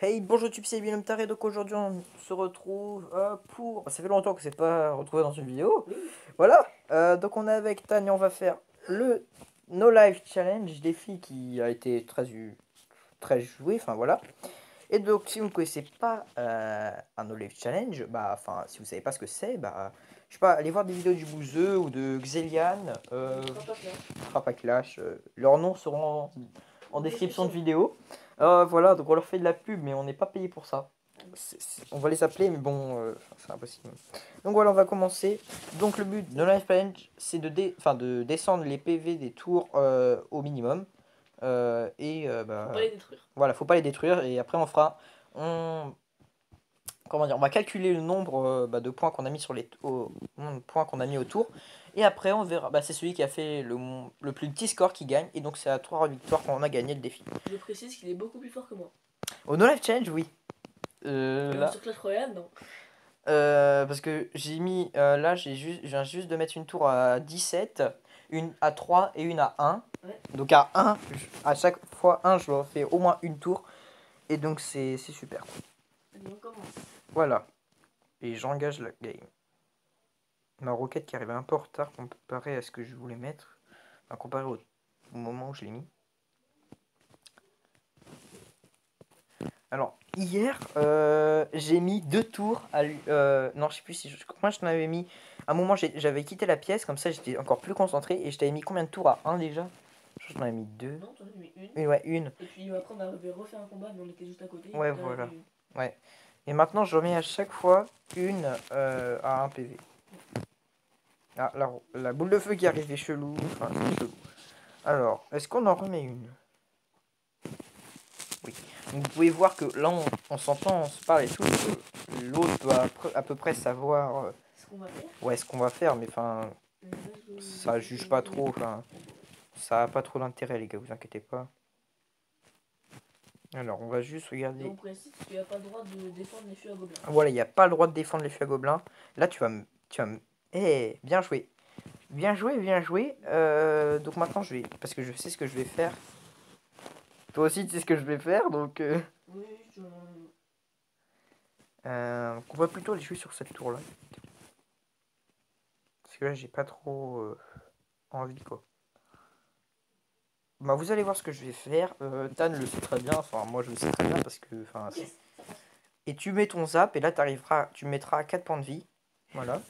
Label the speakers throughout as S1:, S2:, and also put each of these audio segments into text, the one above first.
S1: Hey, bonjour YouTube, c'est Willem Taré, donc aujourd'hui on se retrouve euh, pour... Ça fait longtemps que c'est pas retrouvé dans une vidéo. Voilà, euh, donc on est avec Tania, on va faire le No Life Challenge défi qui a été très, très joué, enfin voilà. Et donc si vous ne connaissez pas euh, un No Life Challenge, bah enfin si vous savez pas ce que c'est, bah je sais pas, allez voir des vidéos du Bouzeux ou de Xelian, euh, Clash, leurs noms seront en description de vidéo. Euh, voilà, donc on leur fait de la pub, mais on n'est pas payé pour ça. On va les appeler, mais bon, euh, c'est impossible. Donc voilà, on va commencer. Donc le but de Life Challenge, c'est de, de descendre les PV des tours euh, au minimum. et bah,
S2: faut pas les détruire.
S1: Voilà, faut pas les détruire. Et après, on fera. On, comment dire On va calculer le nombre bah, de points qu'on a mis sur les points qu'on a mis autour. Et après, on verra. Bah, c'est celui qui a fait le, le, plus petit score qui gagne. Et donc, c'est à 3 victoires qu'on a gagné le défi.
S2: Je précise qu'il est beaucoup plus fort que moi.
S1: Au No Life Challenge, oui. Euh,
S2: là. Sur Clash Royale, non.
S1: Euh, parce que j'ai mis. Euh, là, j'ai juste, je viens juste de mettre une tour à 17, une à 3 et une à 1. Donc, à 1, à chaque fois 1, je fais au moins une tour. Et donc, c'est super.
S2: on commence.
S1: Voilà. Et j'engage la game ma roquette qui arrivait un peu en retard comparé à ce que je voulais mettre, enfin, comparé au, moment où je l'ai mis. Alors, hier, euh, j'ai mis deux tours à euh, non, je sais plus si je, moi je t'en avais mis. À un moment, j'avais quitté la pièce, comme ça j'étais encore plus concentré. Et je t'avais mis combien de tours à un déjà? Je t'en avais mis deux.
S2: Non, t'en avais mis une.
S1: une. Ouais, une.
S2: Et puis après, on avait refait un combat, mais on était juste à côté.
S1: Ouais, voilà. Ouais. Et maintenant, je remets à chaque fois une euh, à un PV. Ah, la, boule de feu qui arrive est chelou. Enfin, chelou. Alors, est-ce qu'on en remet une? Oui. vous pouvez voir que là, on, s'entend, on se parle et tout. L'autre peut à, peu près savoir.
S2: Euh, ce qu'on va faire?
S1: Ouais, ce qu'on va faire, mais enfin. Ça juge pas trop. Enfin, ça a pas trop d'intérêt, les gars, vous inquiétez pas. Alors, on va juste regarder.
S2: Donc, précise qu'il n'y a pas le droit de défendre les feux à gobelins.
S1: Voilà, il n'y a pas le droit de défendre les feux à gobelins. Là, tu vas me. Tu vas eh, bien joué. Bien joué, bien joué. Euh, donc maintenant, je vais... Parce que je sais ce que je vais faire. Toi aussi, tu sais ce que je vais faire, donc... Euh...
S2: Oui, je...
S1: Euh, on va plutôt aller jouer sur cette tour-là. Parce que là, j'ai pas trop euh, envie, quoi. Bah, vous allez voir ce que je vais faire. Tan le sait très bien. Enfin, moi, je le sais très bien parce que... Enfin, Et tu mets ton zap, et là, arriveras, tu mettras 4 points de vie. Voilà.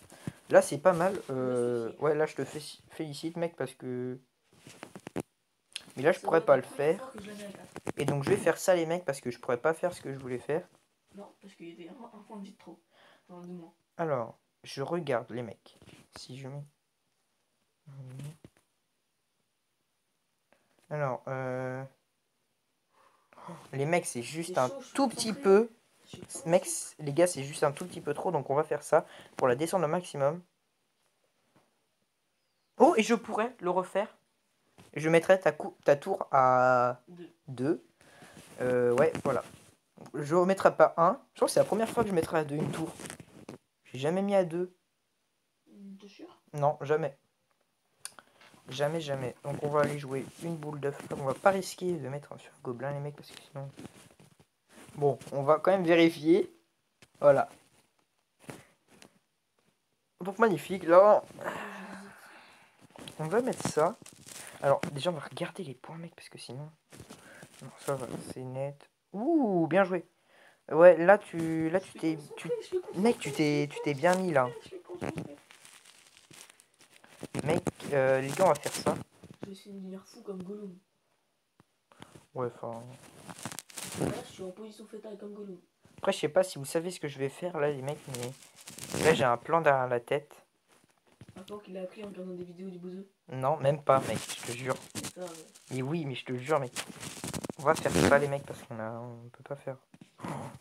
S1: Là, c'est pas mal. Euh, ouais, là, je te félicite, mec, parce que... Mais là, je pourrais pas le faire. Et donc, je vais faire ça, les mecs, parce que je pourrais pas faire ce que je voulais faire.
S2: Non, parce qu'il y avait un, point de vie de trop.
S1: Alors, je regarde, les mecs. Si je mets... Alors, euh... Les mecs, c'est juste un tout petit peu Mec, les gars, c'est juste un tout petit peu trop, donc on va faire ça pour la descendre au maximum. Oh, et je pourrais le refaire. Je mettrai ta, ta tour à 2. Euh, ouais, voilà. Je ne remettrai pas 1. Je crois que c'est la première fois que je mettrai à 2 une tour. J'ai jamais mis à 2. Non, jamais. Jamais, jamais. Donc on va aller jouer une boule feu. On va pas risquer de mettre un sur gobelin les mecs parce que sinon Bon, on va quand même vérifier. Voilà. Donc magnifique. Là, on va mettre ça. Alors déjà, on va regarder les points, mec, parce que sinon... Non, ça va, c'est net. Ouh, bien joué. Ouais, là, tu... Là, tu t'es... Tu... Mec, tu t'es tu t'es bien mis, là. Mec, euh, les gars, on va faire ça.
S2: Je vais essayer de devenir fou comme Gollum.
S1: Ouais, enfin
S2: je suis en position fétale comme Gollum.
S1: Après, je sais pas si vous savez ce que je vais faire là, les mecs, mais là j'ai un plan derrière la tête.
S2: Un plan qu'il a appris en regardant des vidéos du bouseux
S1: Non, même pas, mec, je te jure. Mais oui, mais je te jure, mec. On va faire ça, les mecs, parce qu'on a, on peut pas faire.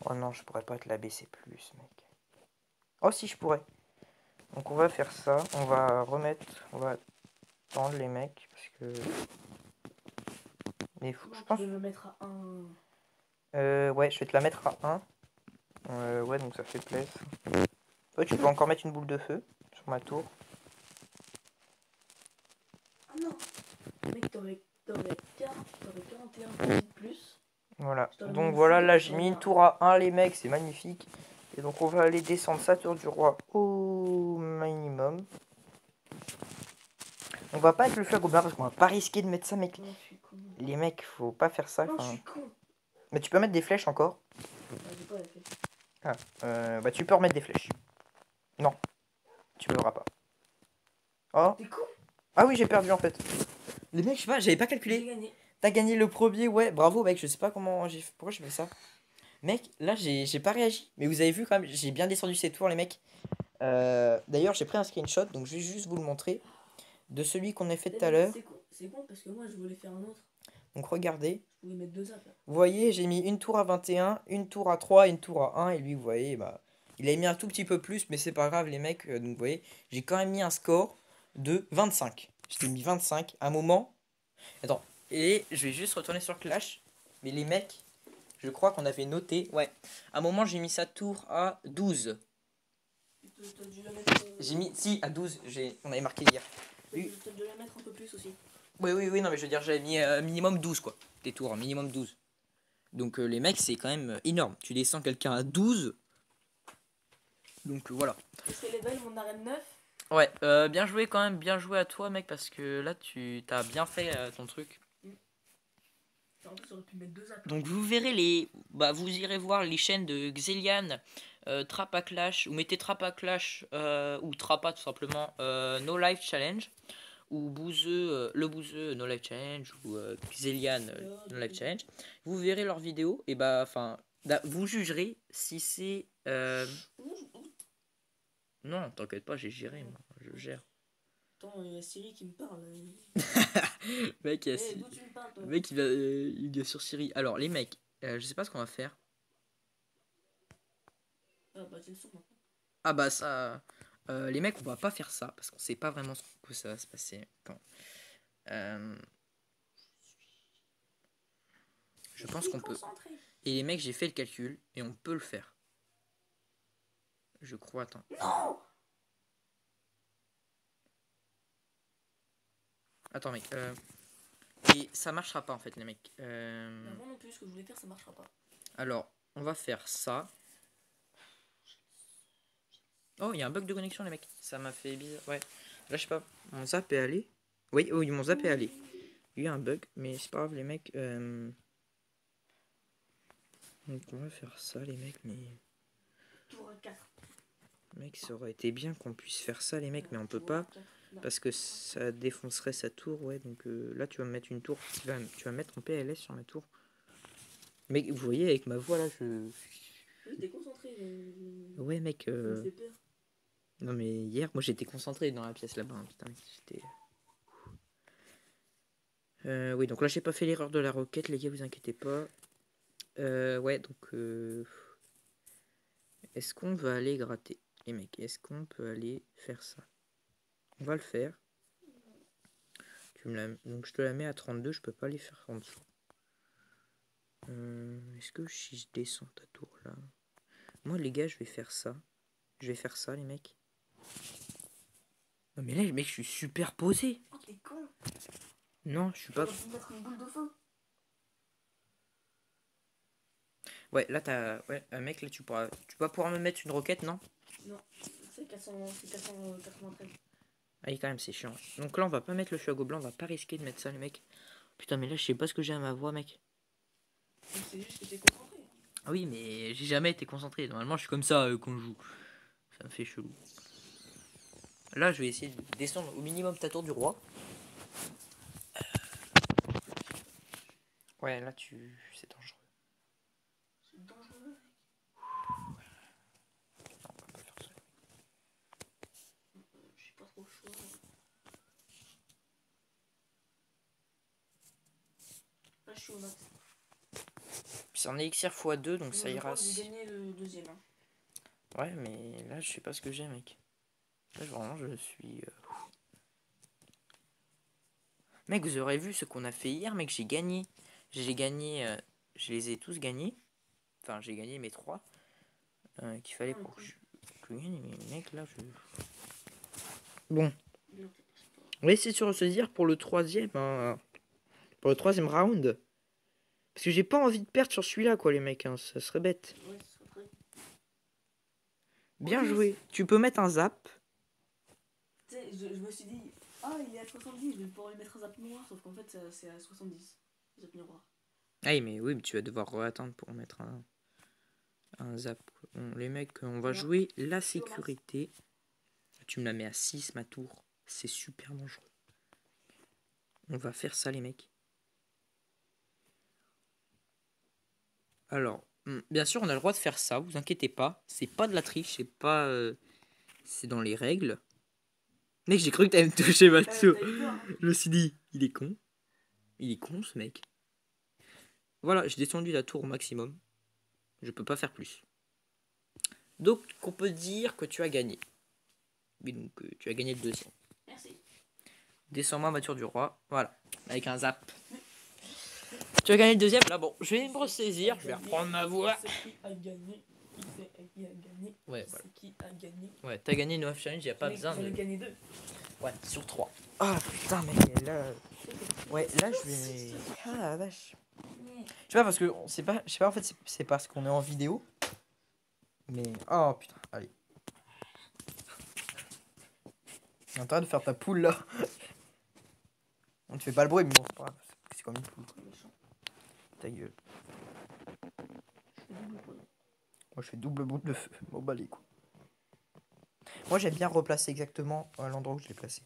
S1: Oh non, je pourrais pas te la baisser plus, mec. Oh si, je pourrais. Donc on va faire ça. On va remettre, on va tendre les mecs, parce que.
S2: Mais faut, je pense. Je vais me mettre à 1.
S1: Euh, ouais, je vais te la mettre à 1. Euh, ouais, donc ça fait plaisir. Ouais, tu peux encore mettre une boule de feu sur ma tour.
S2: Ah non Mec, t'aurais 41 points de plus.
S1: Voilà. Donc voilà, là j'ai mis une
S2: tour.
S1: à 1 les mecs, c'est magnifique. Et donc on va aller descendre sa tour du roi au minimum. On va pas avec le feu à gobelin parce qu'on va pas risquer de mettre ça mec. Les mecs, faut pas faire ça.
S2: Non, je suis con.
S1: Mais tu peux mettre des flèches encore.
S2: Ah.
S1: Euh, bah tu peux remettre des flèches. Non, tu peux pas. Oh, ah oui j'ai perdu en fait. Les mecs, je sais pas, j'avais pas calculé. T'as gagné le premier, ouais, bravo mec, je sais pas comment j'ai pourquoi j'ai fait ça. Mec, là j'ai j'ai pas réagi, mais vous avez vu quand même, j'ai bien descendu ces tours les mecs. Euh, D'ailleurs j'ai pris un screenshot, donc je vais juste vous le montrer, de celui qu'on a fait tout à l'heure.
S2: C'est con, c'est con parce que moi je voulais faire un autre.
S1: Donc regardez,
S2: Je pouvais mettre deux
S1: vous voyez j'ai mis une tour à 21, une tour à 3 et une tour à 1, et lui vous voyez, bah, il a mis un tout petit peu plus, mais c'est pas grave les mecs, euh, donc vous voyez, j'ai quand même mis un score de 25. Je t'ai mis 25, un moment. Attends, et je vais juste retourner sur Clash, mais les mecs, je crois qu'on avait noté, ouais, à un moment j'ai mis sa tour à 12.
S2: T'as t'as dû la mettre. euh,
S1: J'ai mis, si, à 12, j'ai, on avait marqué hier. oui.
S2: T'as dû la mettre un peu plus aussi.
S1: Oui, oui, oui, non, mais je veux dire, j'avais mis euh, minimum 12, quoi. Des tours, minimum 12. Donc, euh, les mecs, c'est quand même euh, énorme. Tu descends quelqu'un à 12. Donc, euh, voilà.
S2: C'est level mon arène 9.
S1: Ouais, euh, bien joué quand même, bien joué à toi, mec, parce que là, tu t'as bien fait euh, ton truc.
S2: En plus, j'aurais pu mettre deux zaps.
S1: Donc, vous verrez les. Bah, vous irez voir les chaînes de Xelian, euh, Trappa Clash, ou mettez Trappa Clash, euh, ou Trappa tout simplement, euh, No Life Challenge, ou Bouzeux, euh, le Bouzeux No Life Challenge, ou euh, Xelian euh, No Life Challenge. Vous verrez leurs vidéos, et bah, enfin, da- vous jugerez si c'est. euh. Non, t'inquiète pas, j'ai géré, moi, je gère.
S2: Attends, il y a Siri qui me parle. Eh,
S1: mec, il y a-
S2: d'où tu me parles toi
S1: le mec, il va, euh, il est sur Siri. Alors, les mecs, euh, je sais pas ce qu'on va faire.
S2: Ah bah c'est le son maintenant.
S1: Ah bah ça, euh, les mecs, on va pas faire ça parce qu'on sait pas vraiment ce que ça va se passer. Quand. Euh, je pense qu'on peut. Et les mecs, j'ai fait le calcul et on peut le faire. Je crois. Attends.
S2: Non
S1: Attends, mec. euh, Et ça marchera pas en fait, les mecs.
S2: Bah, Moi non plus, ce que je voulais faire, ça marchera pas.
S1: Alors, on va faire ça. Oh, il y a un bug de connexion, les mecs. Ça m'a fait bizarre. Ouais. Là, je sais pas. Mon zap est allé. Oui, oui, mon zap est allé. Il y a eu un bug, mais c'est pas grave, les mecs. euh, Donc, on va faire ça, les mecs. Mais,
S2: Tour à 4.
S1: mec, ça aurait été bien qu'on puisse faire ça, les mecs, mais on peut pas. Parce que ça défoncerait sa tour, ouais. Donc euh, là, tu vas me mettre une tour. Tu vas, tu vas mettre en PLS sur ma tour. Mais vous voyez, avec ma voix là, je.
S2: J'étais concentré. euh,
S1: Ouais, mec.
S2: Ça
S1: euh,
S2: me fait peur.
S1: Non, mais hier, moi j'étais concentré dans la pièce là-bas. hein, Putain, j'étais. Euh, oui, donc là, j'ai pas fait l'erreur de la roquette, les gars, vous inquiétez pas. Euh, ouais, donc. euh, Est-ce qu'on va aller gratter? Les mecs, est-ce qu'on peut aller faire ça? On va le faire. Tu me. Donc je te la mets à 32, je peux pas les faire en dessous. Euh, Est-ce que si je descends ta tour là? Moi, les gars, je vais faire ça. Je vais faire ça, les mecs. Non, mais là, mecs, je suis super posé.
S2: Oh, t'es con.
S1: Non, je suis pas.
S2: J'aurais pu mettre une boule de feu.
S1: Ouais, là, t'as. Ouais, un mec, là, tu pourras. Tu vas pouvoir me mettre une roquette, non?
S2: Non, c'est 400, c'est 493.
S1: Allez, quand même, c'est chiant. Donc là, on va pas mettre le feu à gobelin, on va pas risquer de mettre ça, les mecs. Putain, mais là, je sais pas ce que j'ai à ma voix, mec.
S2: Donc, C'est juste que t'es concentré.
S1: Ah oui, mais j'ai jamais été concentré. Normalement, je suis comme ça euh, quand je joue. Ça me fait chelou. Là, je vais essayer de descendre au minimum ta tour du roi. Euh. Ouais, là, tu. C'est dangereux.
S2: C'est dangereux.
S1: Non, on peut pas faire ça.
S2: Je suis pas trop chaud. Là, je suis au max.
S1: C'est en élixir x2, donc ça
S2: Je
S1: ira.
S2: J'ai gagné le deuxième. hein.
S1: Ouais, mais là, je sais pas ce que j'ai, mec. Vraiment, je suis. euh, Mec, vous aurez vu ce qu'on a fait hier, mec, j'ai gagné. J'ai gagné. euh, Je les ai tous gagnés. Enfin, j'ai gagné mes trois. euh, Qu'il fallait pour que je, que je gagne. Mais mec, là, je. Bon. On va essayer de se ressaisir pour le troisième. hein, Pour le troisième round. Parce que j'ai pas envie de perdre sur celui-là, quoi, les mecs. hein, Ça serait bête. Bien joué. Tu peux mettre un zap.
S2: Je, je me suis dit, ah, il est à 70, je vais pouvoir lui mettre un zap noir, sauf qu'en fait, c'est à 70. Zap miroir.
S1: Ah, mais oui, mais tu vas devoir attendre pour mettre un, un zap. Les mecs, on va
S2: Ouais.
S1: jouer la sécurité. Tu me la mets à 6, ma tour. C'est super dangereux. On va faire ça, les mecs. Alors, hum, bien sûr, on a le droit de faire ça, vous inquiétez pas. C'est pas de la triche, c'est pas. euh, c'est dans les règles. Mec, j'ai cru que t'allais me toucher,
S2: T'as-
S1: Mathieu.
S2: t'as eu peur, hein
S1: Je me suis dit, il est con. Il est con ce mec. Voilà, j'ai descendu la tour au maximum. Je peux pas faire plus. Donc, on peut dire que tu as gagné. Oui, donc euh, tu as gagné le deuxième.
S2: Merci.
S1: Descends-moi ma tour du roi. Voilà, avec un zap. Tu as gagné le deuxième? Là, bon, je vais me ressaisir. Je vais reprendre ma voix.
S2: Qui a gagné gagné
S1: Ouais,
S2: C'est
S1: voilà.
S2: qui a gagné
S1: Ouais, t'as gagné une off challenge, y a pas
S2: J'en
S1: besoin
S2: J'en ai
S1: de.
S2: gagné deux.
S1: Ouais, sur trois. Ah putain, mais là. Ouais, là je vais. Ah la vache. Je sais pas parce que c'est pas, je sais pas en fait c'est- c'est parce qu'on est en vidéo. Mais oh putain, allez. T'as intérêt de faire ta poule là. On te fait pas le bruit mais bon c'est pas grave, c'est comme une poule. Ta gueule.
S2: Je fais double poison.
S1: Moi je fais double bout de feu, m'en bats les couilles. Moi j'aime bien replacer exactement à l'endroit où je l'ai placé.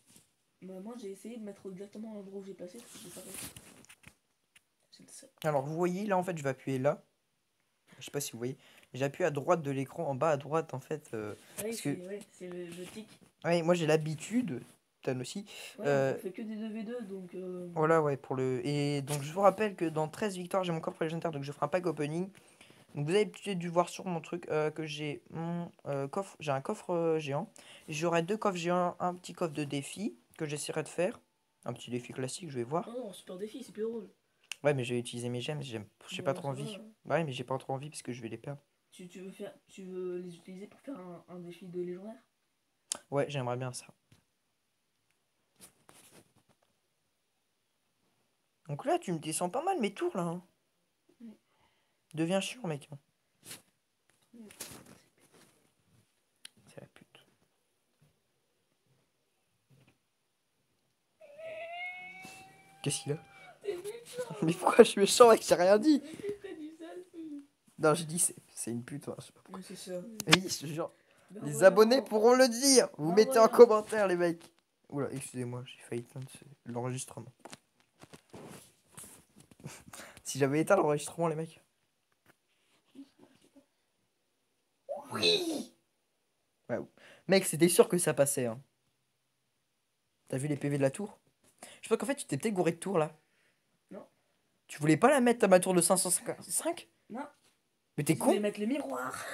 S2: Bah, moi, j'ai essayé de mettre exactement l'endroit où j'ai placé, parce que j'ai pas réussi. C'est ça.
S1: Alors vous voyez là en fait je vais appuyer là. Je sais pas si vous voyez. J'appuie à droite de l'écran, en bas à droite en fait. euh, Parce que-
S2: c'est ouais, c'est le, le tic.
S1: Ouais, moi j'ai l'habitude, Tan aussi.
S2: Ouais,
S1: Euh,
S2: on fait que des 2v2, donc. Euh...
S1: Voilà, ouais, pour le. Et donc je vous rappelle que dans 13 victoires, j'ai mon coffre légendaire, donc je ferai un pack opening. Donc vous avez peut-être dû voir sur mon truc euh, que j'ai mon euh, coffre, j'ai un coffre euh, géant. J'aurai deux coffres géants, un petit coffre de défi que j'essaierai de faire. Un petit défi classique, je vais voir.
S2: Oh non, super défi, c'est plus drôle.
S1: Ouais, mais j'ai utilisé mes gemmes, j'ai pas trop envie.
S2: va.
S1: Ouais, mais j'ai pas trop envie parce que je vais les perdre.
S2: Tu, tu, veux faire, tu veux les utiliser pour faire un, un défi de légendaire?
S1: Ouais, j'aimerais bien ça. Donc là, tu me descends pas mal mes tours là. hein. Deviens chiant, mec. C'est la pute. Qu'est-ce qu'il a Mais pourquoi je suis méchant, mec J'ai rien dit. Non, j'ai dit c'est une pute. hein, je sais pas pourquoi.
S2: C'est ça.
S1: Oui, je te jure.
S2: Ben
S1: Les
S2: voilà.
S1: abonnés pourront le dire. Vous
S2: Ben
S1: mettez en commentaire, les mecs. Oula, excusez-moi, j'ai failli éteindre l'enregistrement. si j'avais éteint l'enregistrement, les mecs.
S2: Oui
S1: Ouais. Mec, c'était sûr que ça passait. Hein. T'as vu les PV de la tour? Je crois qu'en fait, tu t'es peut-être gouré de tour là.
S2: Non.
S1: Tu voulais pas la mettre à ma tour de 555
S2: Non.
S1: Mais t'es
S2: Tu voulais
S1: con
S2: mettre les miroirs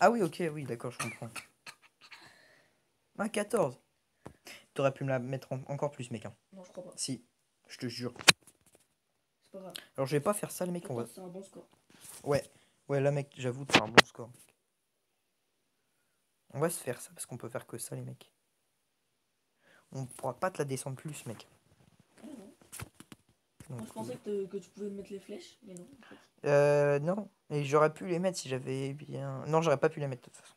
S1: Ah oui, ok, oui, d'accord, je comprends. Ah, 14. T'aurais pu me la mettre en- encore plus, mec. hein.
S2: Non, je crois pas.
S1: Si, je te jure.
S2: C'est pas grave.
S1: Alors, je vais pas faire ça, les mecs. On va...
S2: C'est un bon score.
S1: Ouais, là, mec, j'avoue, t'as un bon score. On va se faire ça parce qu'on peut faire que ça, les mecs. On pourra pas te la descendre plus, mec.
S2: Ah, non.
S1: Donc,
S2: Moi, je pensais que, te- que tu pouvais mettre les flèches, mais non. en fait.
S1: Euh, non. Et j'aurais pu les mettre si j'avais bien. Non, j'aurais pas pu les mettre de toute façon.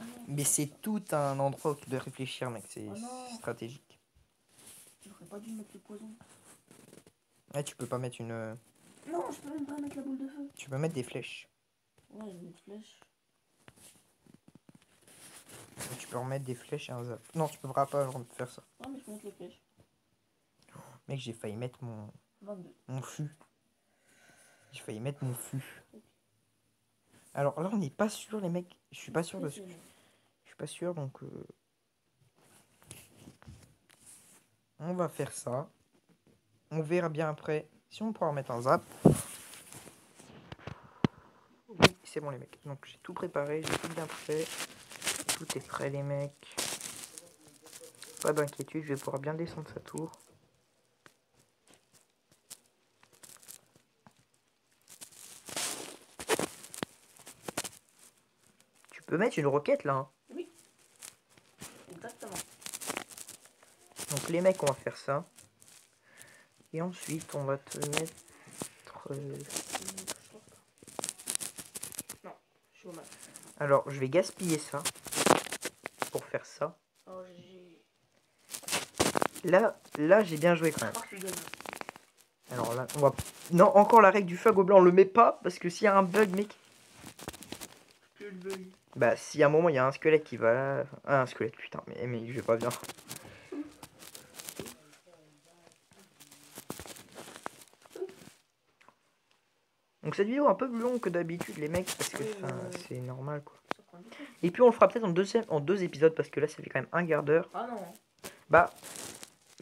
S2: Ah
S1: Mais c'est tout un endroit où tu dois réfléchir, mec. C'est
S2: non.
S1: stratégique.
S2: j'aurais pas dû mettre le poison.
S1: Ouais, tu peux pas mettre une. euh,
S2: Non, je peux même pas mettre la boule de feu.
S1: Tu peux mettre des flèches.
S2: Ouais, j'ai une flèche.
S1: Tu peux remettre des flèches et un zap. Non, tu peux pas faire ça.
S2: Ouais, mais je peux mettre les flèches.
S1: Mec, j'ai failli mettre mon,
S2: 22.
S1: mon fût. J'ai failli mettre mon fût. Alors là, on n'est pas sûr, les mecs. Je suis pas sûr de ce.
S2: Impressionnant.
S1: Je suis pas sûr, donc. euh, On va faire ça. On verra bien après si on pourra mettre un zap. Oui, c'est bon, les mecs. Donc j'ai tout préparé, j'ai tout bien fait. Tout est prêt, les mecs. Pas d'inquiétude, je vais pouvoir bien descendre sa tour. Tu peux mettre une roquette là. hein.
S2: Exactement.
S1: Donc les mecs, on va faire ça. Et ensuite, on va te mettre. euh,
S2: Hum, je pense pas. Non, je suis au mal.
S1: Alors, je vais gaspiller ça. Pour faire ça.
S2: Oh.
S1: Là, là j'ai bien joué quand même. Alors là, on va. Non, encore la règle du feu gobelin, on le met pas parce que s'il y a un bug, mec.
S2: Bug.
S1: Bah, si à un moment il y a un squelette qui va là. Ah, un squelette, putain, mais, mais je vais pas bien. Donc cette vidéo est un peu plus longue que d'habitude, les mecs, parce que
S2: ouais.
S1: c'est normal quoi. Et puis on le fera peut-être en, deuxième- en deux épisodes parce que là ça fait quand même un quart d'heure.
S2: Ah non.
S1: Bah,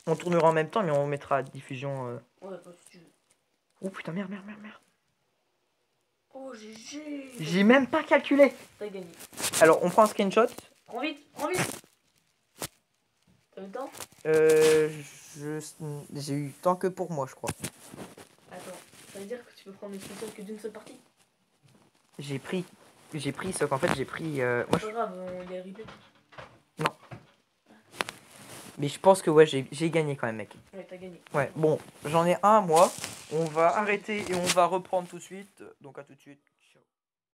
S1: on tournera en même temps, mais on mettra diffusion. euh.
S2: Ouais, pas si tu veux.
S1: Oh putain, merde, merde, merde, merde.
S2: Oh, GG.
S1: J'ai même pas calculé.
S2: T'as gagné.
S1: Alors on prend un screenshot.
S2: Prends vite, prends vite. T'as eu le temps?
S1: Euh, je- j'ai eu tant que pour moi, je crois.
S2: Ça veut dire que tu peux prendre les screenshots que d'une seule partie
S1: J'ai pris, j'ai pris, sauf qu'en fait j'ai pris. euh, moi, je-
S2: pas grave, on les replay.
S1: mais je pense que ouais, j'ai j'ai gagné quand même, mec.
S2: Ouais, t'as gagné.
S1: Ouais, bon, j'en ai un moi. On va arrêter et on va reprendre tout de suite. Donc à tout de suite.